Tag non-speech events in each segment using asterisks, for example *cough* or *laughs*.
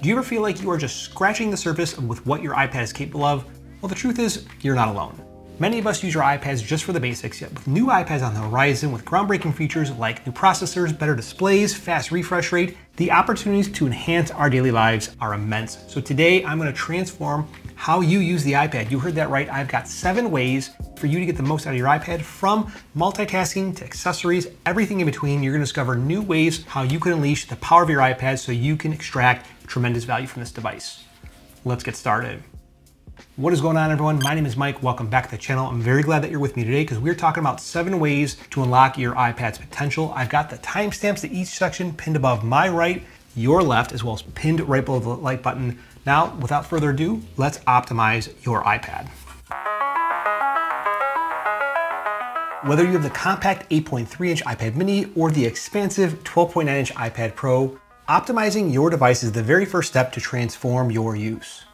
Do you ever feel like you are just scratching the surface with what your iPad is capable of? Well, the truth is, you're not alone. Many of us use our iPads just for the basics, yet with new iPads on the horizon with groundbreaking features like new processors, better displays, fast refresh rate, the opportunities to enhance our daily lives are immense. So today I'm gonna transform how you use the iPad. You heard that right, I've got seven ways for you to get the most out of your iPad from multitasking to accessories, everything in between. You're gonna discover new ways how you can unleash the power of your iPad so you can extract tremendous value from this device. Let's get started. What is going on everyone? My name is Mike. Welcome back to the channel. I'm very glad that you're with me today because we're talking about seven ways to unlock your iPad's potential. I've got the timestamps to each section pinned above my right, your left, as well as pinned right below the like button. Now, without further ado, let's optimize your iPad. Whether you have the compact 8.3 inch iPad mini or the expansive 12.9 inch iPad Pro, optimizing your device is the very first step to transform your use.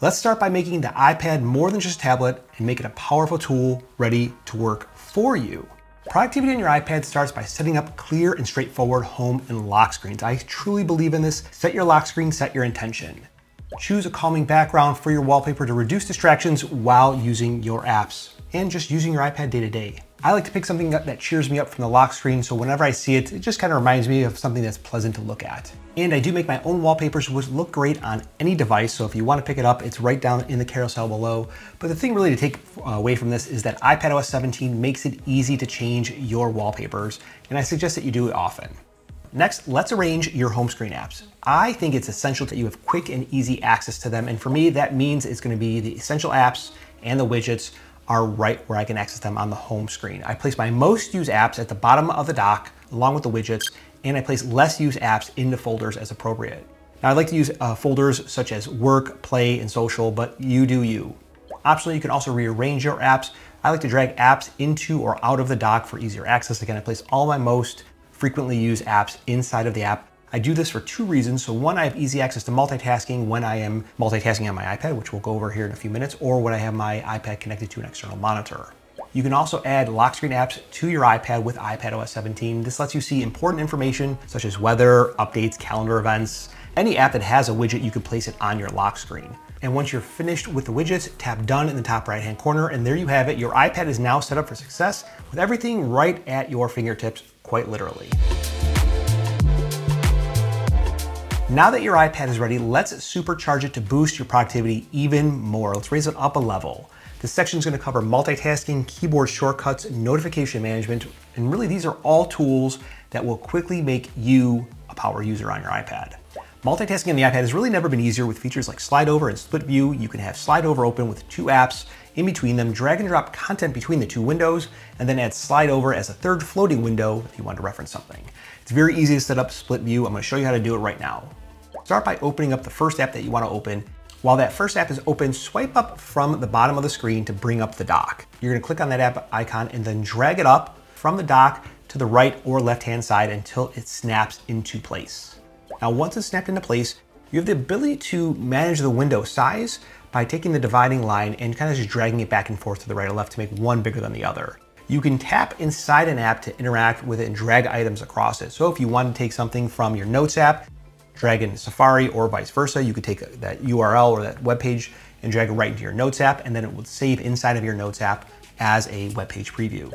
Let's start by making the iPad more than just a tablet and make it a powerful tool ready to work for you. Productivity on your iPad starts by setting up clear and straightforward home and lock screens. I truly believe in this. Set your lock screen, set your intention. Choose a calming background for your wallpaper to reduce distractions while using your apps and just using your iPad day to day. I like to pick something that cheers me up from the lock screen, so whenever I see it, it just kind of reminds me of something that's pleasant to look at. And I do make my own wallpapers, which look great on any device, so if you want to pick it up, it's right down in the carousel below. But the thing really to take uh, away from this is that iPadOS 17 makes it easy to change your wallpapers, and I suggest that you do it often. Next, let's arrange your home screen apps. I think it's essential that you have quick and easy access to them, and for me, that means it's gonna be the essential apps and the widgets are right where I can access them on the home screen. I place my most used apps at the bottom of the dock along with the widgets, and I place less used apps into folders as appropriate. Now I like to use uh, folders such as work, play, and social, but you do you. Optionally, you can also rearrange your apps. I like to drag apps into or out of the dock for easier access. Again, I place all my most frequently used apps inside of the app I do this for two reasons. So one, I have easy access to multitasking when I am multitasking on my iPad, which we'll go over here in a few minutes, or when I have my iPad connected to an external monitor. You can also add lock screen apps to your iPad with iPadOS 17. This lets you see important information such as weather, updates, calendar events. Any app that has a widget, you can place it on your lock screen. And once you're finished with the widgets, tap done in the top right hand corner and there you have it. Your iPad is now set up for success with everything right at your fingertips, quite literally. Now that your iPad is ready, let's supercharge it to boost your productivity even more. Let's raise it up a level. This section is going to cover multitasking, keyboard shortcuts, notification management, and really these are all tools that will quickly make you a power user on your iPad. Multitasking on the iPad has really never been easier with features like slide over and split view. You can have slide over open with two apps in between them, drag and drop content between the two windows, and then add slide over as a third floating window if you want to reference something. It's very easy to set up split view. I'm going to show you how to do it right now. Start by opening up the first app that you want to open. While that first app is open, swipe up from the bottom of the screen to bring up the dock. You're going to click on that app icon and then drag it up from the dock to the right or left hand side until it snaps into place. Now once it's snapped into place, you have the ability to manage the window size by taking the dividing line and kind of just dragging it back and forth to the right or left to make one bigger than the other. You can tap inside an app to interact with it and drag items across it. So if you want to take something from your Notes app drag it into Safari or vice versa. You could take that URL or that web page and drag it right into your Notes app, and then it would save inside of your Notes app as a web page preview.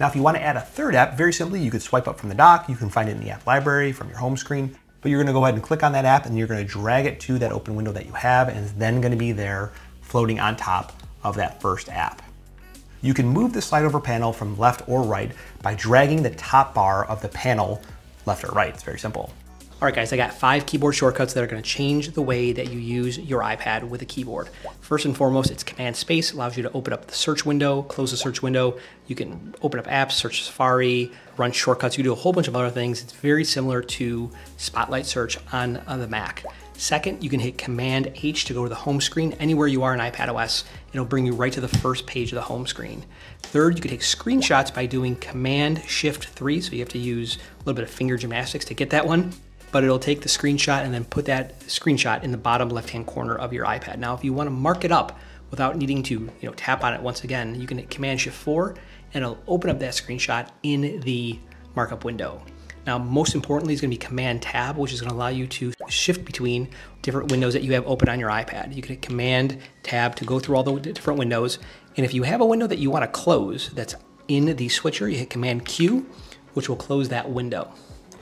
Now, if you want to add a third app, very simply, you could swipe up from the dock. You can find it in the app library from your home screen, but you're going to go ahead and click on that app and you're going to drag it to that open window that you have, and it's then going to be there floating on top of that first app. You can move the slide over panel from left or right by dragging the top bar of the panel left or right. It's very simple. All right, guys, I got five keyboard shortcuts that are gonna change the way that you use your iPad with a keyboard. First and foremost, it's Command Space, allows you to open up the search window, close the search window. You can open up apps, search Safari, run shortcuts. You do a whole bunch of other things. It's very similar to Spotlight Search on, on the Mac. Second, you can hit Command H to go to the home screen anywhere you are in iPadOS. It'll bring you right to the first page of the home screen. Third, you can take screenshots by doing Command Shift 3, so you have to use a little bit of finger gymnastics to get that one but it'll take the screenshot and then put that screenshot in the bottom left-hand corner of your iPad. Now, if you wanna mark it up without needing to you know, tap on it once again, you can hit Command Shift 4 and it'll open up that screenshot in the markup window. Now, most importantly is gonna be Command Tab, which is gonna allow you to shift between different windows that you have open on your iPad. You can hit Command Tab to go through all the different windows. And if you have a window that you wanna close that's in the switcher, you hit Command Q, which will close that window.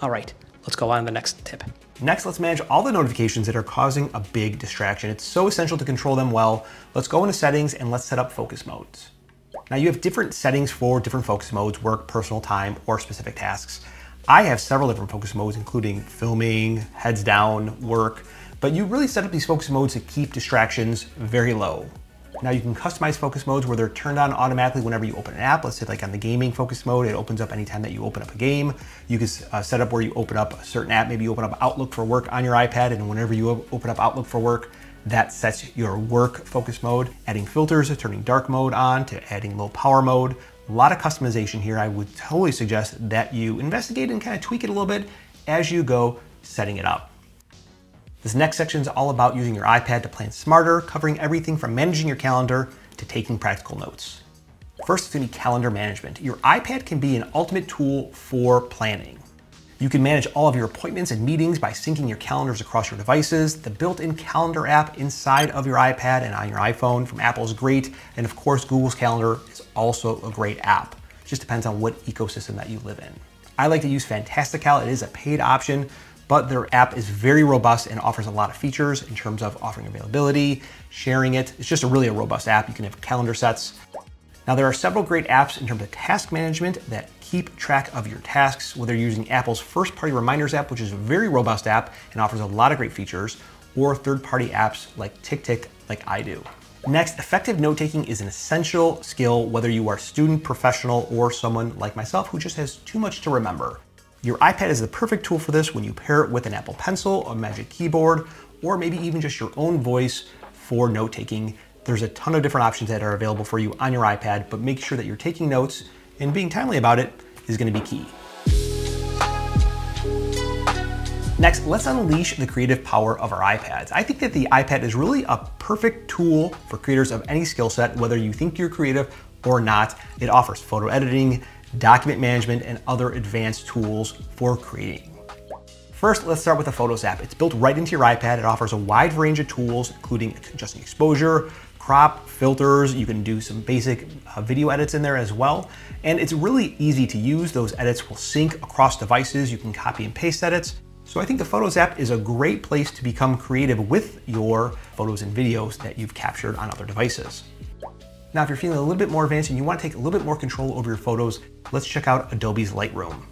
All right, let's go on to the next tip. Next, let's manage all the notifications that are causing a big distraction. It's so essential to control them well. Let's go into settings and let's set up focus modes. Now you have different settings for different focus modes, work, personal time, or specific tasks. I have several different focus modes, including filming, heads down, work, but you really set up these focus modes to keep distractions very low. Now you can customize focus modes where they're turned on automatically whenever you open an app. Let's say like on the gaming focus mode, it opens up anytime that you open up a game. You can uh, set up where you open up a certain app. Maybe you open up Outlook for work on your iPad and whenever you open up Outlook for work, that sets your work focus mode. Adding filters, turning dark mode on to adding low power mode. A lot of customization here. I would totally suggest that you investigate and kind of tweak it a little bit as you go setting it up. This next section is all about using your iPad to plan smarter, covering everything from managing your calendar to taking practical notes. First, it's gonna be calendar management. Your iPad can be an ultimate tool for planning. You can manage all of your appointments and meetings by syncing your calendars across your devices. The built-in calendar app inside of your iPad and on your iPhone from Apple is great. And of course, Google's Calendar is also a great app. It just depends on what ecosystem that you live in. I like to use Fantastical. It is a paid option, but their app is very robust and offers a lot of features in terms of offering availability, sharing it. It's just a really a robust app. You can have calendar sets. Now there are several great apps in terms of task management that keep track of your tasks, whether you're using Apple's first party reminders app, which is a very robust app and offers a lot of great features, or third party apps like TickTick like I do. Next, effective note taking is an essential skill whether you are student, professional, or someone like myself who just has too much to remember. Your iPad is the perfect tool for this when you pair it with an Apple Pencil, a Magic Keyboard, or maybe even just your own voice for note taking. There's a ton of different options that are available for you on your iPad, but make sure that you're taking notes and being timely about it is gonna be key. Next, let's unleash the creative power of our iPads. I think that the iPad is really a perfect tool for creators of any skill set, whether you think you're creative or not. It offers photo editing, document management, and other advanced tools for creating. First, let's start with the Photos app. It's built right into your iPad. It offers a wide range of tools, including adjusting exposure, crop, filters. You can do some basic uh, video edits in there as well. And it's really easy to use. Those edits will sync across devices. You can copy and paste edits. So I think the Photos app is a great place to become creative with your photos and videos that you've captured on other devices. Now, if you're feeling a little bit more advanced and you want to take a little bit more control over your photos, let's check out Adobe's Lightroom.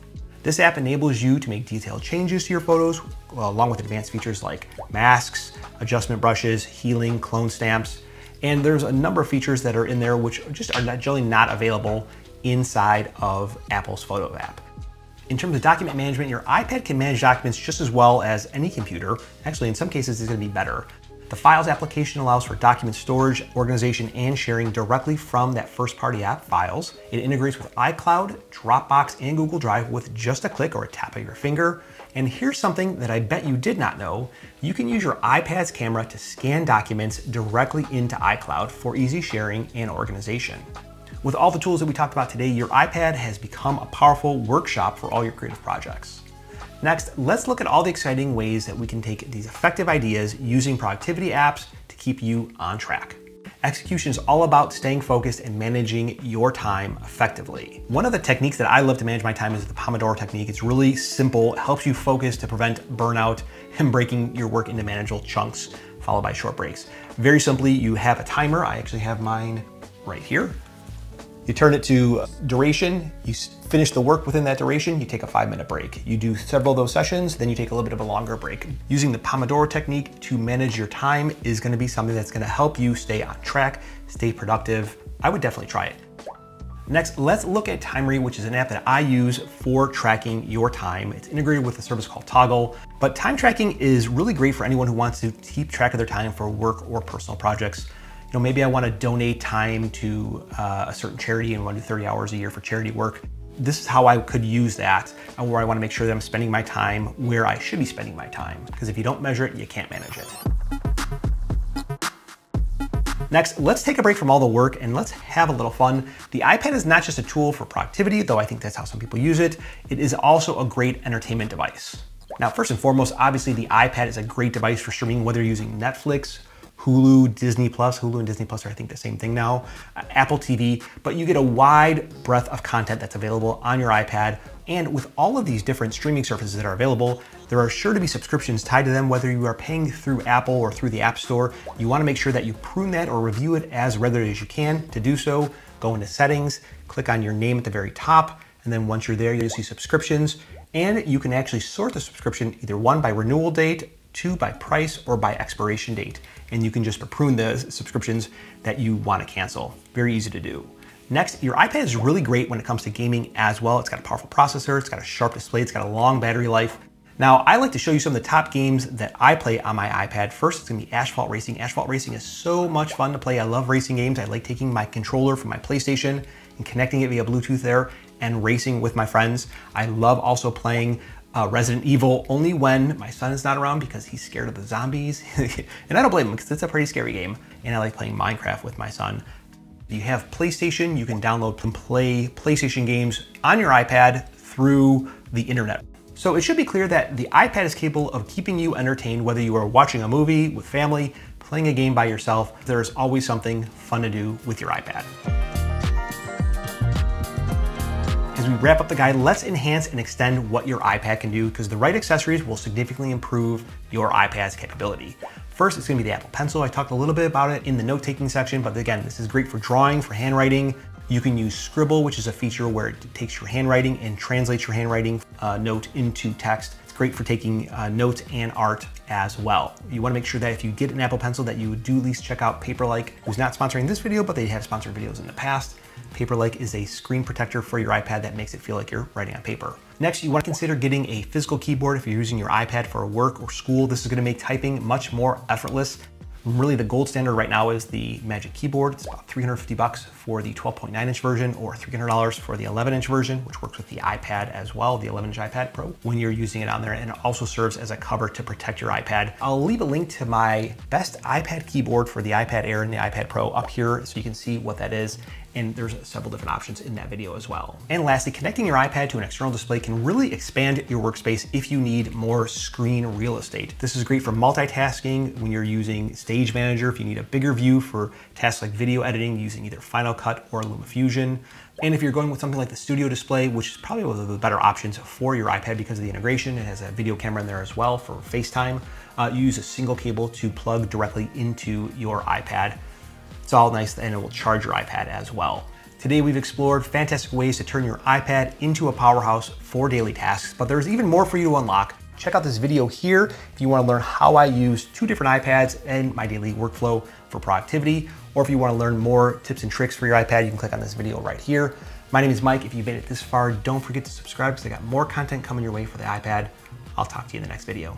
This app enables you to make detailed changes to your photos, uh, along with advanced features like masks, adjustment brushes, healing, clone stamps, and there's a number of features that are in there which just are generally not available inside of Apple's Photo app. In terms of document management, your iPad can manage documents just as well as any computer. Actually, in some cases, it's gonna be better. The Files application allows for document storage, organization, and sharing directly from that first party app, Files. It integrates with iCloud, Dropbox, and Google Drive with just a click or a tap of your finger. And here's something that I bet you did not know. You can use your iPad's camera to scan documents directly into iCloud for easy sharing and organization. With all the tools that we talked about today, your iPad has become a powerful workshop for all your creative projects. Next, let's look at all the exciting ways that we can take these effective ideas using productivity apps to keep you on track. Execution is all about staying focused and managing your time effectively. One of the techniques that I love to manage my time is the Pomodoro technique. It's really simple, helps you focus to prevent burnout *laughs* and breaking your work into manageable chunks followed by short breaks. Very simply, you have a timer. I actually have mine right here. You turn it to duration, you finish the work within that duration, you take a five minute break. You do several of those sessions, then you take a little bit of a longer break. Using the Pomodoro technique to manage your time is gonna be something that's gonna help you stay on track, stay productive. I would definitely try it. Next, let's look at Timery, which is an app that I use for tracking your time. It's integrated with a service called Toggl, but time tracking is really great for anyone who wants to keep track of their time for work or personal projects you know, maybe I want to donate time to uh, a certain charity and want to do 30 hours a year for charity work. This is how I could use that, and where I want to make sure that I'm spending my time where I should be spending my time. Because if you don't measure it, you can't manage it. Next, let's take a break from all the work and let's have a little fun. The iPad is not just a tool for productivity, though I think that's how some people use it. It is also a great entertainment device. Now, first and foremost, obviously the iPad is a great device for streaming, whether you're using Netflix, Hulu, Disney Plus. Hulu and Disney Plus are, I think, the same thing now, uh, Apple TV, but you get a wide breadth of content that's available on your iPad. And with all of these different streaming services that are available, there are sure to be subscriptions tied to them, whether you are paying through Apple or through the App Store. You wanna make sure that you prune that or review it as regularly as you can. To do so, go into settings, click on your name at the very top, and then once you're there, you'll see subscriptions. And you can actually sort the subscription either one by renewal date two by price or by expiration date. And you can just prune the subscriptions that you want to cancel. Very easy to do. Next, your iPad is really great when it comes to gaming as well. It's got a powerful processor, it's got a sharp display, it's got a long battery life. Now, I like to show you some of the top games that I play on my iPad. First, it's gonna be Asphalt Racing. Asphalt Racing is so much fun to play. I love racing games. I like taking my controller from my PlayStation and connecting it via Bluetooth there and racing with my friends. I love also playing uh, Resident Evil only when my son is not around because he's scared of the zombies. *laughs* and I don't blame him because it's a pretty scary game. And I like playing Minecraft with my son. If you have PlayStation, you can download and play PlayStation games on your iPad through the internet. So it should be clear that the iPad is capable of keeping you entertained whether you are watching a movie with family, playing a game by yourself. There's always something fun to do with your iPad. As we wrap up the guide, let's enhance and extend what your iPad can do because the right accessories will significantly improve your iPad's capability. First, it's gonna be the Apple Pencil. I talked a little bit about it in the note-taking section, but again, this is great for drawing, for handwriting. You can use Scribble, which is a feature where it takes your handwriting and translates your handwriting uh, note into text. It's great for taking uh, notes and art as well. You wanna make sure that if you get an Apple Pencil that you do at least check out Paperlike, who's not sponsoring this video, but they have sponsored videos in the past. Paperlike is a screen protector for your iPad that makes it feel like you're writing on paper. Next, you want to consider getting a physical keyboard if you're using your iPad for work or school. This is going to make typing much more effortless. Really the gold standard right now is the Magic Keyboard. It's about 350 bucks for the 12.9 inch version or $300 for the 11 inch version, which works with the iPad as well, the 11 inch iPad Pro when you're using it on there. And it also serves as a cover to protect your iPad. I'll leave a link to my best iPad keyboard for the iPad Air and the iPad Pro up here so you can see what that is and there's several different options in that video as well. And lastly, connecting your iPad to an external display can really expand your workspace if you need more screen real estate. This is great for multitasking when you're using Stage Manager, if you need a bigger view for tasks like video editing using either Final Cut or LumaFusion. And if you're going with something like the Studio Display, which is probably one of the better options for your iPad because of the integration, it has a video camera in there as well for FaceTime. Uh, you use a single cable to plug directly into your iPad. It's all nice and it will charge your iPad as well. Today we've explored fantastic ways to turn your iPad into a powerhouse for daily tasks, but there's even more for you to unlock. Check out this video here if you wanna learn how I use two different iPads and my daily workflow for productivity, or if you wanna learn more tips and tricks for your iPad, you can click on this video right here. My name is Mike. If you've made it this far, don't forget to subscribe because I got more content coming your way for the iPad. I'll talk to you in the next video.